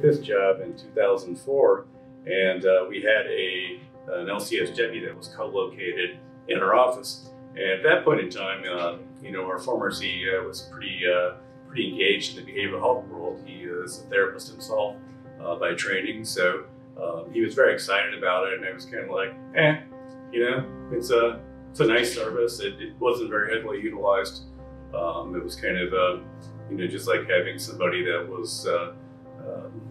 this job in 2004, and uh, we had a an LCS deputy that was co-located in our office. And at that point in time, uh, you know, our former CEO was pretty uh, pretty engaged in the behavioral health world. He is a therapist himself uh, by training, so um, he was very excited about it. And I was kind of like, eh, you know, it's a it's a nice service. It, it wasn't very heavily utilized. Um, it was kind of, uh, you know, just like having somebody that was, uh, um,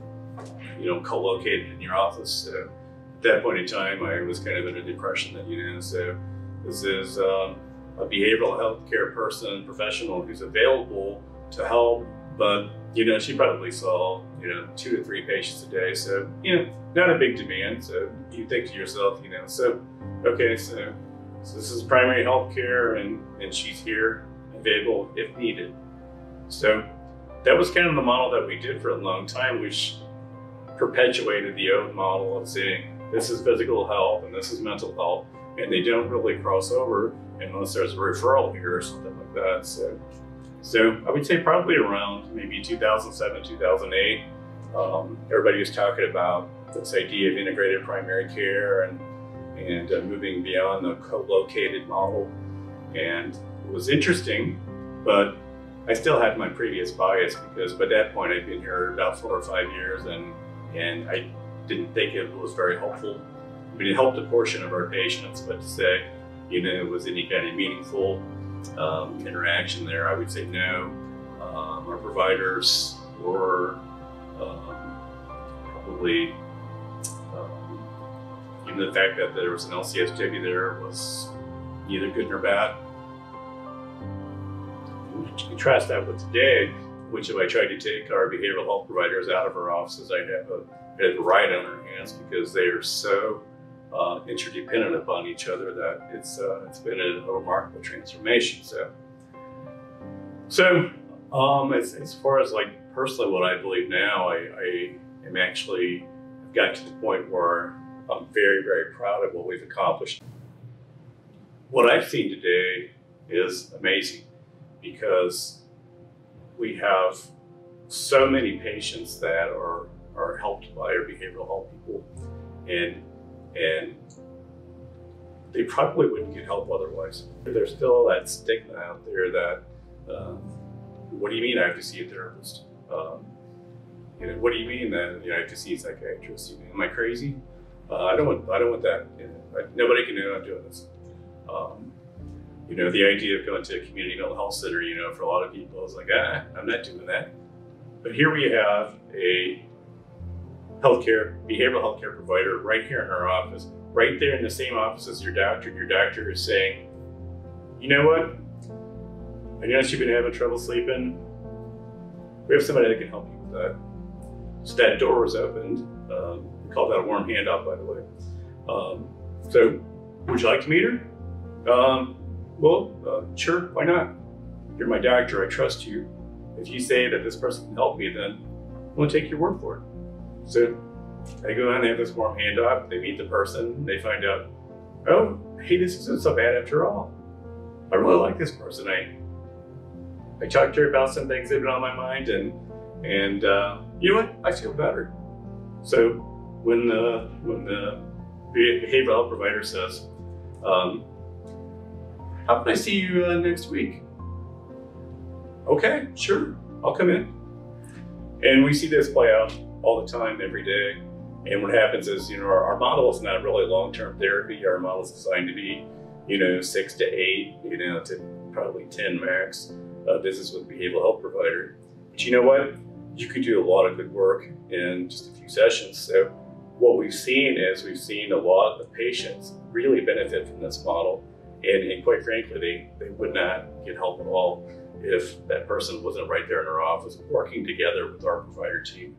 you know, co-located in your office. At that point in time, I was kind of in a depression that, you know, so this is um, a behavioral health care person, professional who's available to help, but, you know, she probably saw, you know, two to three patients a day. So, you know, not a big demand. So you think to yourself, you know, so, okay, so, so this is primary health care and, and she's here available if needed. So that was kind of the model that we did for a long time, which perpetuated the old model of saying this is physical health and this is mental health, and they don't really cross over unless there's a referral here or something like that. So, so I would say probably around maybe 2007, 2008, um, everybody was talking about this idea of integrated primary care and and uh, moving beyond the co-located model. And it was interesting, but I still had my previous bias because by that point I'd been here about four or five years and and I didn't think it was very helpful. I mean, it helped a portion of our patients, but to say, you know, it was any kind of meaningful um, interaction there, I would say no. Um, our providers were um, probably um, even the fact that there was an LCS there was neither good nor bad. Contrast that with today, which if I tried to take our behavioral health providers out of our offices, I'd have a, riot on our hands because they are so uh, interdependent upon each other that it's uh, it's been a, a, remarkable transformation. So, so um, as, as far as like personally what I believe now, I, I am actually I've got to the point where I'm very, very proud of what we've accomplished. What I've seen today is amazing because we have so many patients that are, are helped by our behavioral health people and and they probably wouldn't get help otherwise. There's still that stigma out there that, um, what do you mean I have to see a therapist? Um, you know, what do you mean that you know, I have to see a psychiatrist? You know, am I crazy? Uh, I don't want I don't want that. You know, I, nobody can know I'm doing this. Um, you know, the idea of going to a community mental health center, you know, for a lot of people is like, ah, I'm not doing that. But here we have a healthcare, behavioral healthcare provider right here in our office, right there in the same office as your doctor. Your doctor is saying, you know what? I noticed you've been having trouble sleeping. We have somebody that can help you with that. So that door was opened. Um, we call that a warm handoff, by the way. Um, so, would you like to meet her? Um, well, uh, sure, why not? You're my doctor, I trust you. If you say that this person can help me, then I'm gonna take your word for it. So they go in, they have this warm handoff, they meet the person, they find out, oh, hey, this isn't so bad after all. I really like this person. I I talked to her about some things that have been on my mind, and and uh, you know what? I feel better. So when the when the behavioral health provider says, um, "How can I see you uh, next week?" Okay, sure, I'll come in. And we see this play out all the time, every day. And what happens is, you know, our, our model is not really long-term therapy. Our model is designed to be, you know, six to eight, you know, to probably 10 max uh, visits with a behavioral health provider. But you know what? You could do a lot of good work in just a few sessions. So what we've seen is we've seen a lot of patients really benefit from this model. And, and quite frankly, they, they would not get help at all if that person wasn't right there in our office working together with our provider team.